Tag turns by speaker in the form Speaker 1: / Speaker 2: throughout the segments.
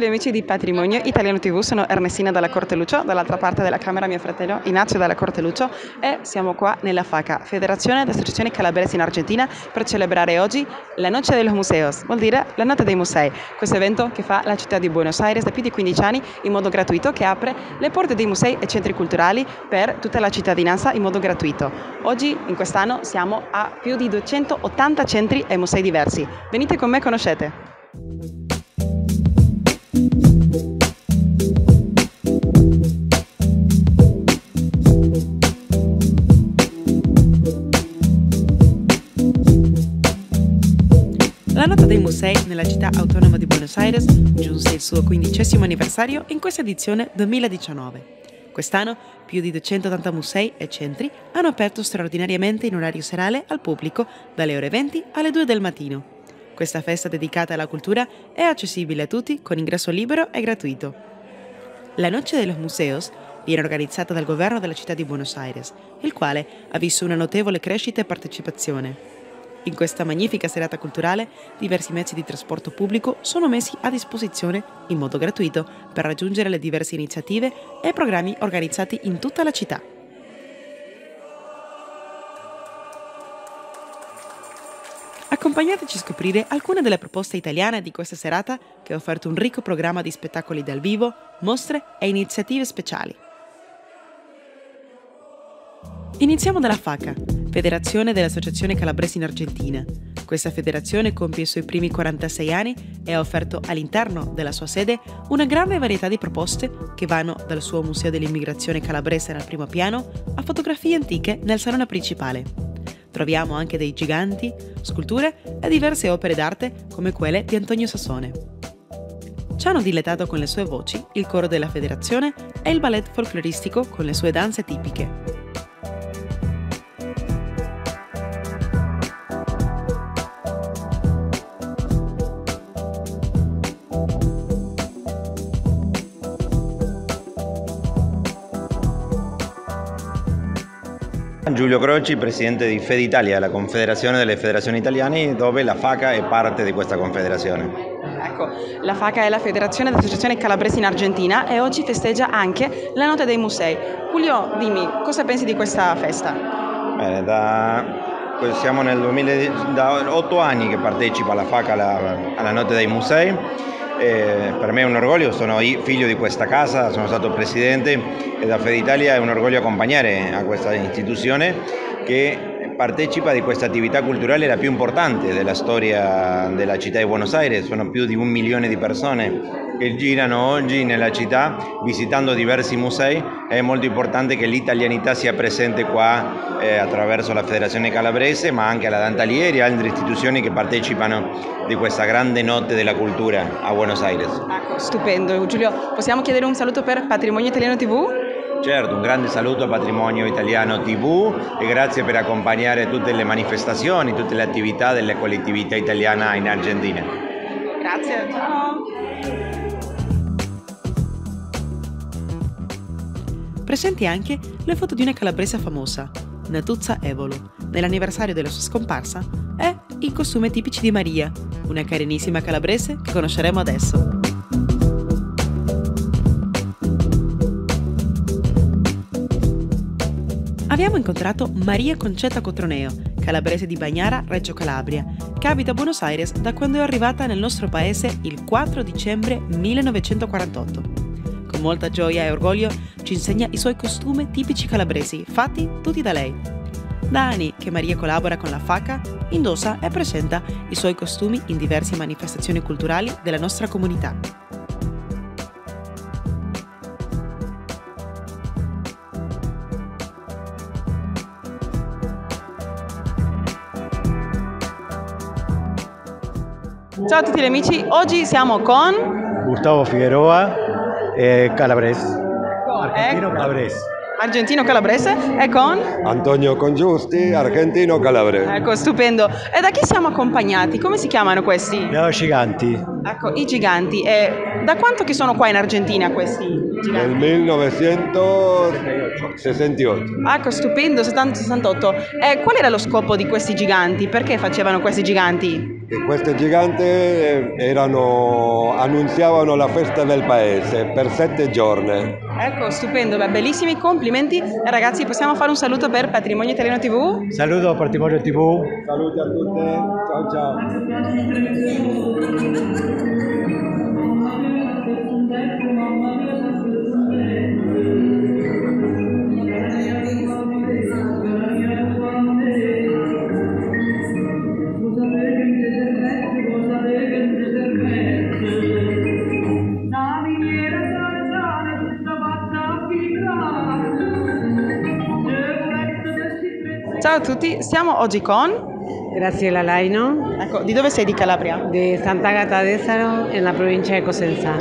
Speaker 1: Gli amici di Patrimonio Italiano TV, sono Ernestina dalla Corte Lucio, dall'altra parte della camera mio fratello Ignazio dalla Corte Lucio e siamo qua nella FACA, Federazione di Associazioni Calabresi in Argentina, per celebrare oggi la Noche de los Museos, vuol dire la Notte dei Musei, questo evento che fa la città di Buenos Aires da più di 15 anni in modo gratuito, che apre le porte dei musei e centri culturali per tutta la cittadinanza in modo gratuito. Oggi, in quest'anno, siamo a più di 280 centri e musei diversi. Venite con me, conoscete. 2006 nella città autonoma di Buenos Aires giunse il suo quindicesimo anniversario in questa edizione 2019. Quest'anno più di 280 musei e centri hanno aperto straordinariamente in orario serale al pubblico dalle ore 20 alle 2 del mattino. Questa festa dedicata alla cultura è accessibile a tutti con ingresso libero e gratuito. La Noche de los Museos viene organizzata dal governo della città di Buenos Aires, il quale ha visto una notevole crescita e partecipazione. In questa magnifica serata culturale, diversi mezzi di trasporto pubblico sono messi a disposizione in modo gratuito per raggiungere le diverse iniziative e programmi organizzati in tutta la città. Accompagnateci a scoprire alcune delle proposte italiane di questa serata che ha offerto un ricco programma di spettacoli dal vivo, mostre e iniziative speciali. Iniziamo dalla FACA, Federazione delle Associazioni Calabresi in Argentina. Questa federazione compie i suoi primi 46 anni e ha offerto all'interno della sua sede una grande varietà di proposte che vanno dal suo Museo dell'Immigrazione calabrese nel primo piano a fotografie antiche nel salone principale. Troviamo anche dei giganti, sculture e diverse opere d'arte come quelle di Antonio Sassone. Ci hanno dilettato con le sue voci il coro della federazione e il ballet folcloristico con le sue danze tipiche.
Speaker 2: Giulio Croci, presidente di Fed Italia, la Confederazione delle Federazioni Italiane, dove la FACA è parte di questa confederazione.
Speaker 1: Ecco, la FACA è la Federazione delle Associazioni Calabresi in Argentina e oggi festeggia anche la Notte dei Musei. Julio, dimmi, cosa pensi di questa festa?
Speaker 2: Bene, da, siamo nel 2000, da otto anni che partecipa la FACA alla, alla Notte dei Musei eh, per me è un orgoglio, sono figlio di questa casa, sono stato presidente e da Fede Italia è un orgoglio accompagnare a questa istituzione che partecipa di questa attività culturale la più importante della storia della città di Buenos Aires, sono più di un milione di persone che girano oggi nella città visitando diversi musei, è molto importante che l'italianità sia presente qua eh, attraverso la Federazione Calabrese, ma anche la Dantalieri e altre istituzioni che partecipano di questa grande notte della cultura a Buenos Aires.
Speaker 1: Stupendo. Giulio, possiamo chiedere un saluto per Patrimonio Italiano TV?
Speaker 2: Certo, un grande saluto a Patrimonio Italiano TV e grazie per accompagnare tutte le manifestazioni, tutte le attività della collettività italiana in Argentina.
Speaker 1: Grazie, ciao. Presenti anche le foto di una calabresa famosa, Natuzza Evolo, nell'anniversario della sua scomparsa, e i costumi tipici di Maria, una carinissima calabrese che conosceremo adesso. Abbiamo incontrato Maria Concetta Cotroneo, calabrese di Bagnara, Reggio Calabria, che abita a Buenos Aires da quando è arrivata nel nostro paese il 4 dicembre 1948. Con molta gioia e orgoglio ci insegna i suoi costumi tipici calabresi, fatti tutti da lei. Da anni che Maria collabora con la FACA, indossa e presenta i suoi costumi in diverse manifestazioni culturali della nostra comunità. Ciao a tutti gli amici, oggi siamo con
Speaker 3: Gustavo Figueroa, eh, calabrese. Argentino calabrese.
Speaker 1: Argentino calabrese e con
Speaker 4: Antonio Congiusti, argentino calabrese.
Speaker 1: Ecco, stupendo. E da chi siamo accompagnati? Come si chiamano questi?
Speaker 3: Da giganti.
Speaker 1: Ecco, i giganti. E da quanto che sono qua in Argentina questi giganti?
Speaker 4: Nel 1968.
Speaker 1: Ecco, stupendo, 68. E qual era lo scopo di questi giganti? Perché facevano questi giganti?
Speaker 4: E queste giganti eh, erano, annunziavano la festa del paese per sette giorni.
Speaker 1: Ecco, stupendo, beh, bellissimi complimenti. Ragazzi, possiamo fare un saluto per Patrimonio Italiano TV?
Speaker 3: Saludo a Patrimonio TV.
Speaker 4: Saluti a tutti, ciao ciao.
Speaker 1: Ciao a tutti, siamo oggi con...
Speaker 5: Graciela Laino,
Speaker 1: Ecco, di dove sei di Calabria?
Speaker 5: de Santa Gata de Saro, en la provincia de Cosenza.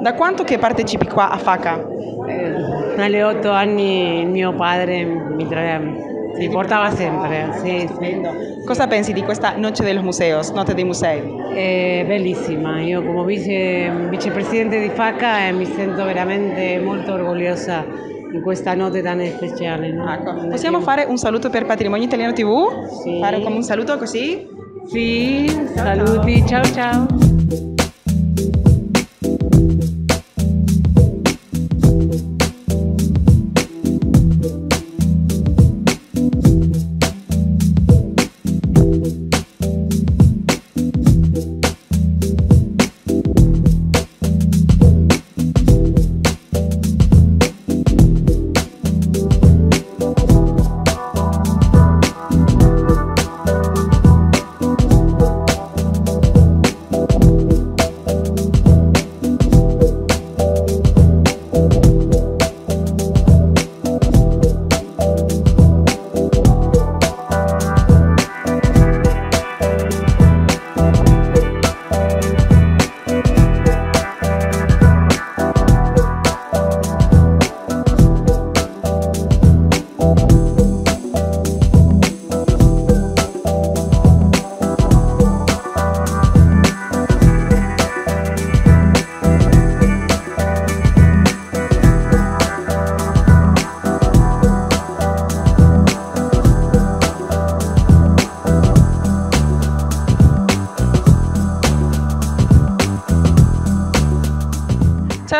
Speaker 1: Da quanto che partecipi qua a FACA?
Speaker 5: Eh, alle otto anni mio padre mi, tra- mi portava sempre, sì, sì.
Speaker 1: Cosa pensi di questa Noche de los Museos, Notte dei Musei?
Speaker 5: È bellissima, io come vice, vicepresidente di FACA eh, mi sento veramente molto orgogliosa in questa notte tan speciale. no?
Speaker 1: Ecco, possiamo fare un saluto per Patrimonio Italiano TV?
Speaker 5: Sì.
Speaker 1: Fare come un saluto così?
Speaker 5: Sì, saluti, ciao ciao.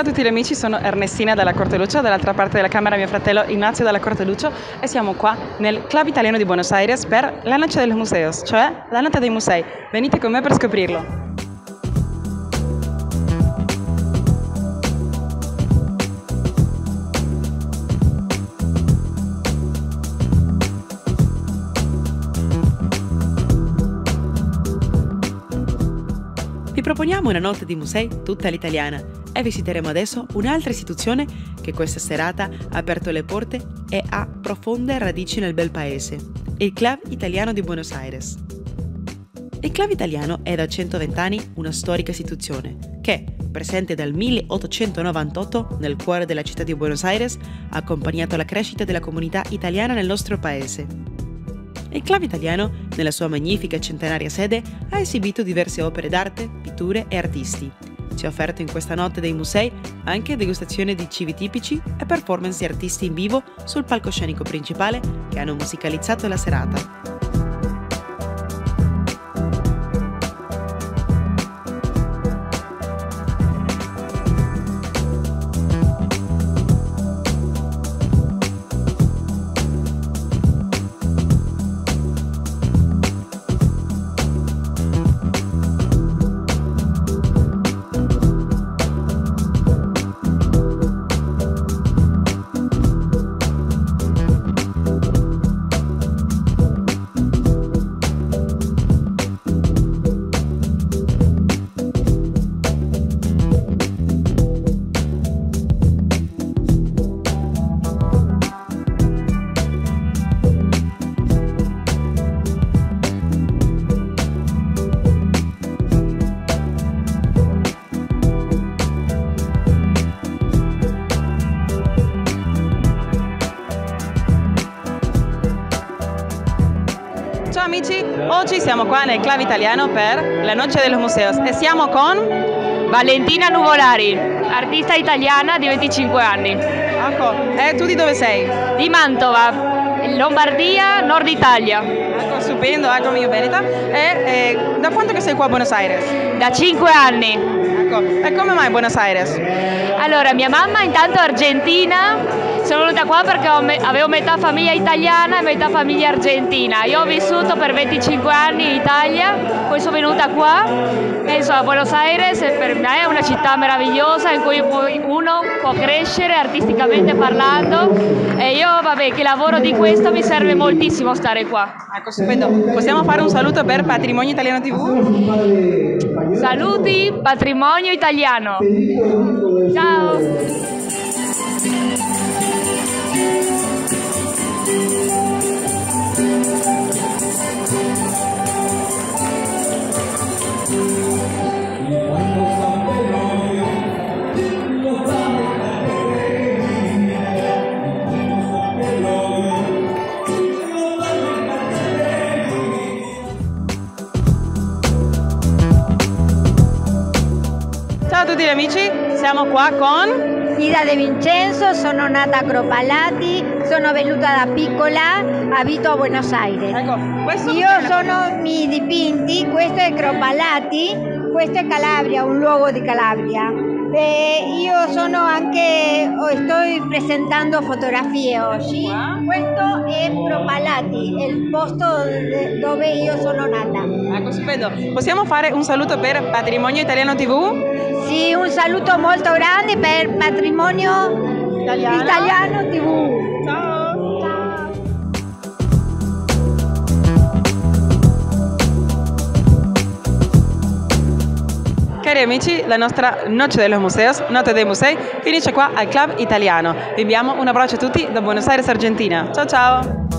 Speaker 1: Ciao a tutti gli amici, sono Ernestina dalla Corteluccio, dall'altra parte della camera mio fratello Ignazio dalla Corteluccio e siamo qua nel Club Italiano di Buenos Aires per la Noche de los Museos, cioè la Notte dei Musei. Venite con me per scoprirlo. Vi proponiamo una notte di musei tutta l'italiana e visiteremo adesso un'altra istituzione che questa serata ha aperto le porte e ha profonde radici nel bel paese, il Club Italiano di Buenos Aires. Il Club Italiano è da 120 anni una storica istituzione che, presente dal 1898 nel cuore della città di Buenos Aires, ha accompagnato la crescita della comunità italiana nel nostro paese. Il Club Italiano, nella sua magnifica centenaria sede, ha esibito diverse opere d'arte, pitture e artisti. Ci ha offerto in questa notte dei musei anche degustazione di cibi tipici e performance di artisti in vivo sul palcoscenico principale che hanno musicalizzato la serata. Amici, oggi siamo qua nel Club Italiano per la Noche de los Museos e siamo con...
Speaker 6: Valentina Nuvolari, artista italiana di 25 anni.
Speaker 1: Ecco, e tu di dove sei?
Speaker 6: Di Mantova. Lombardia, Nord Italia.
Speaker 7: Ecco, stupendo, ecco mio Veneta. E eh, da quanto che sei qua a Buenos Aires?
Speaker 6: Da 5 anni.
Speaker 7: Ecco, e come mai Buenos Aires?
Speaker 6: Allora, mia mamma intanto è argentina. Sono venuta qua perché me- avevo metà famiglia italiana e metà famiglia argentina. Io ho vissuto per 25 anni in Italia, poi sono venuta qua e insomma Buenos Aires per me è una città meravigliosa in cui uno può crescere artisticamente parlando e io vabbè che lavoro di questo mi serve moltissimo stare qua.
Speaker 7: Ecco, stupendo. Possiamo fare un saluto per Patrimonio Italiano TV?
Speaker 6: Saluti, patrimonio italiano. Ciao.
Speaker 7: Siamo qua con...
Speaker 8: Ida De Vincenzo, sono nata a Cropalati, sono venuta da piccola, abito a Buenos Aires.
Speaker 7: Ecco,
Speaker 8: Io sono mi dipinti, questo è Cropalati, questo è Calabria, un luogo di Calabria. E io sono anche, sto presentando fotografie oggi. Questo è Cropalati, il posto dove io sono nata.
Speaker 7: Ecco, stupendo. Possiamo fare un saluto per Patrimonio Italiano TV?
Speaker 8: Sì, saluto molto grande per Patrimonio
Speaker 7: Italiano.
Speaker 8: Italiano TV.
Speaker 7: Ciao.
Speaker 8: Ciao.
Speaker 7: Cari amici, la nostra Noce de los Museos, Notte dei Musei, finisce qua al Club Italiano. Vi inviamo un abbraccio a tutti da Buenos Aires, Argentina. Ciao ciao!